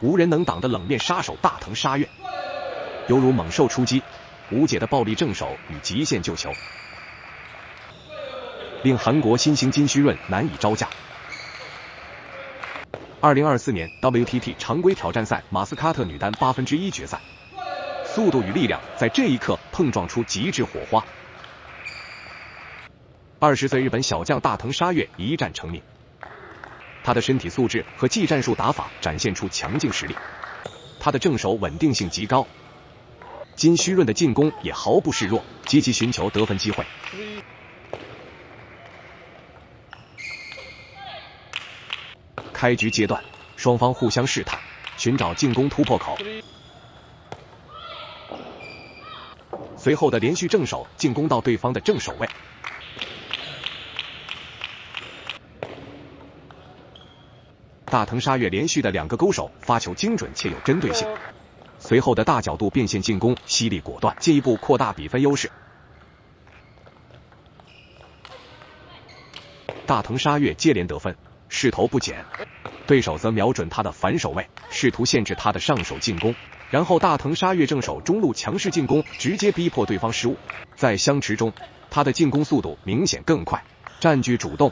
无人能挡的冷面杀手大藤沙月，犹如猛兽出击，无解的暴力正手与极限救球，令韩国新星金虚润难以招架。二零二四年 WTT 常规挑战赛马斯喀特女单八分之一决赛，速度与力量在这一刻碰撞出极致火花。二十岁日本小将大藤沙月一战成名，他的身体素质和技战术打法展现出强劲实力，他的正手稳定性极高，金虚润的进攻也毫不示弱，积极寻求得分机会。开局阶段，双方互相试探，寻找进攻突破口。随后的连续正手进攻到对方的正手位，大藤沙月连续的两个勾手发球精准且有针对性。随后的大角度变线进攻犀利果断，进一步扩大比分优势。大藤沙月接连得分。势头不减，对手则瞄准他的反手位，试图限制他的上手进攻。然后大藤沙月正手中路强势进攻，直接逼迫对方失误。在相持中，他的进攻速度明显更快，占据主动。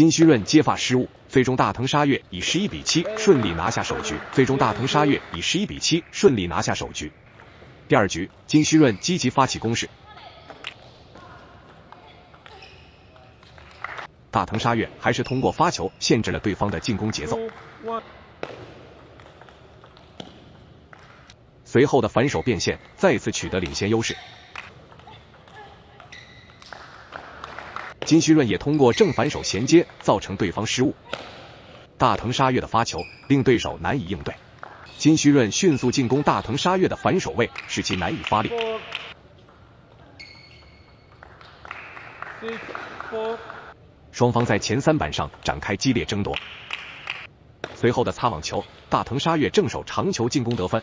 金虚润接发失误，最终大藤沙月以十一比七顺利拿下首局。最终大藤沙月以十一比七顺利拿下首局。第二局，金虚润积极发起攻势。大藤沙月还是通过发球限制了对方的进攻节奏。随后的反手变线再次取得领先优势。金虚润也通过正反手衔接造成对方失误。大藤沙月的发球令对手难以应对。金虚润迅速进攻大藤沙月的反手位，使其难以发力。双方在前三板上展开激烈争夺，随后的擦网球，大藤沙月正手长球进攻得分，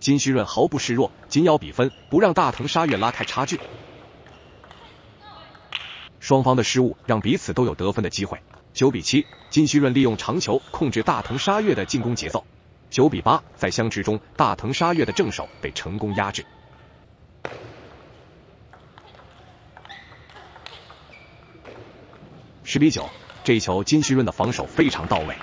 金虚润毫不示弱，紧咬比分，不让大藤沙月拉开差距。双方的失误让彼此都有得分的机会。九比七，金虚润利用长球控制大藤沙月的进攻节奏。九比八，在相持中，大藤沙月的正手被成功压制。十比九，这一球金虚润的防守非常到位。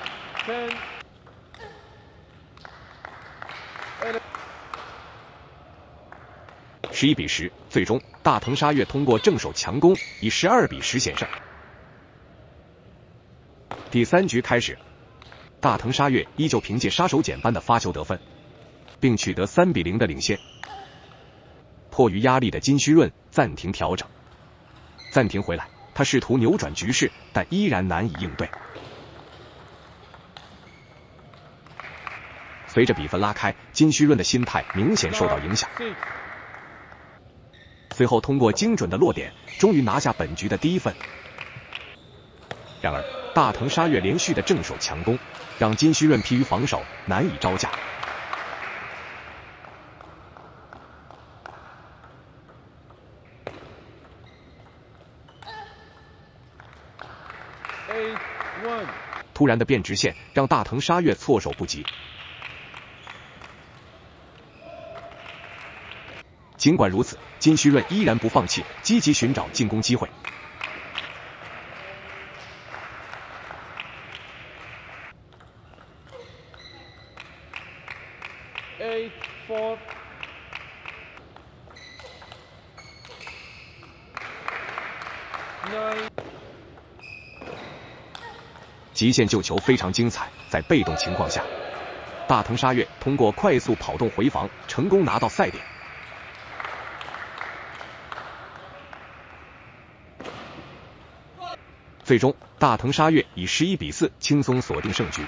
十一比十，最终大藤沙月通过正手强攻，以十二比十险胜。第三局开始，大藤沙月依旧凭借杀手锏般的发球得分，并取得三比零的领先。迫于压力的金虚润暂停调整，暂停回来。他试图扭转局势，但依然难以应对。随着比分拉开，金虚润的心态明显受到影响。随后通过精准的落点，终于拿下本局的第一分。然而，大藤沙月连续的正手强攻，让金虚润疲于防守，难以招架。突然的变直线让大藤沙月措手不及。尽管如此，金虚润依然不放弃，积极寻找进攻机会。极限救球非常精彩，在被动情况下，大藤沙月通过快速跑动回防，成功拿到赛点。最终，大藤沙月以十一比四轻松锁定胜局，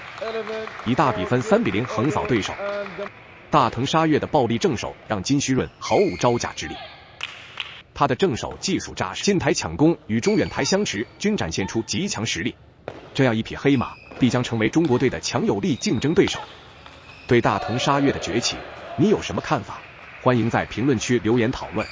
以大比分三比零横扫对手。大藤沙月的暴力正手让金虚润毫无招架之力，他的正手技术扎实，近台抢攻与中远台相持均展现出极强实力。这样一匹黑马必将成为中国队的强有力竞争对手。对大藤沙月的崛起，你有什么看法？欢迎在评论区留言讨论。